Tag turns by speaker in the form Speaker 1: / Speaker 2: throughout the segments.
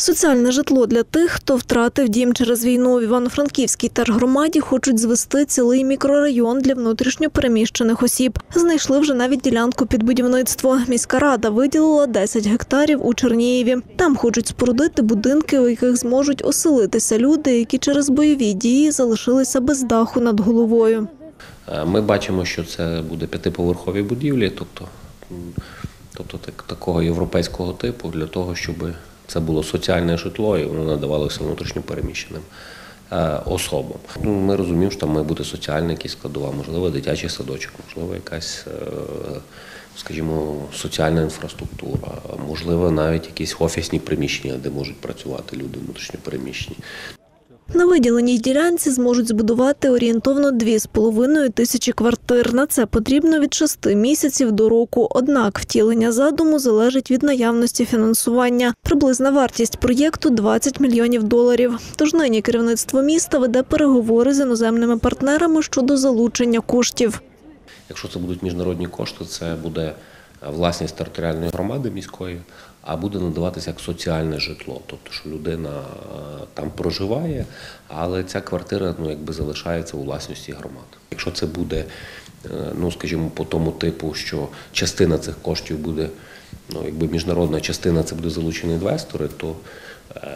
Speaker 1: Соціальне житло для тих, хто втратив дім через війну. В Івано-Франківській тергромаді хочуть звести цілий мікрорайон для внутрішньо переміщених осіб. Знайшли вже навіть ділянку під будівництво. Міська рада виділила 10 гектарів у Чернієві. Там хочуть спорудити будинки, у яких зможуть оселитися люди, які через бойові дії залишилися без даху над головою.
Speaker 2: Е, Ми бачимо, що це буде п'ятиповерхові будівлі, тобто, тобто так, такого європейського типу, для того, щоб це було соціальне житло і воно надавалося внутрішньопереміщеним переміщеним особам. Ну, Ми розуміємо, що там має бути соціальна якась складова, можливо, дитячий садочок, можливо, якась, е, скажімо, соціальна інфраструктура, можливо, навіть якісь офісні приміщення, де можуть працювати люди внутрішньопереміщені.
Speaker 1: На виділеній ділянці зможуть збудувати орієнтовно 2,5 тисячі квартир. На це потрібно від 6 місяців до року. Однак втілення задуму залежить від наявності фінансування. Приблизна вартість проєкту 20 мільйонів доларів. Тож нині керівництво міста веде переговори з іноземними партнерами щодо залучення коштів.
Speaker 2: Якщо це будуть міжнародні кошти, це буде власність територіальної громади міської, а буде надаватися як соціальне житло. Тобто, що людина е, там проживає, але ця квартира ну, якби залишається у власності громад. Якщо це буде, е, ну скажімо, по тому типу, що частина цих коштів буде, ну якби міжнародна частина це буде залучені інвестори, то е,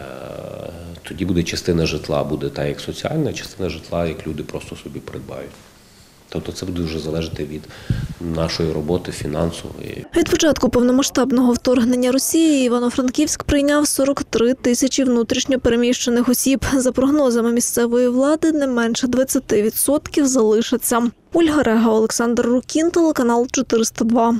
Speaker 2: тоді буде частина житла, буде та як соціальна, частина житла, як люди просто собі придбають. Тобто це буде дуже залежати від нашої роботи фінансової.
Speaker 1: Від початку повномасштабного вторгнення Росії Івано-Франківськ прийняв 43 тисячі внутрішньопереміщених осіб. За прогнозами місцевої влади, не менше 20% залишаться. Ольга Рега, Олександр Рукін, телеканал 402.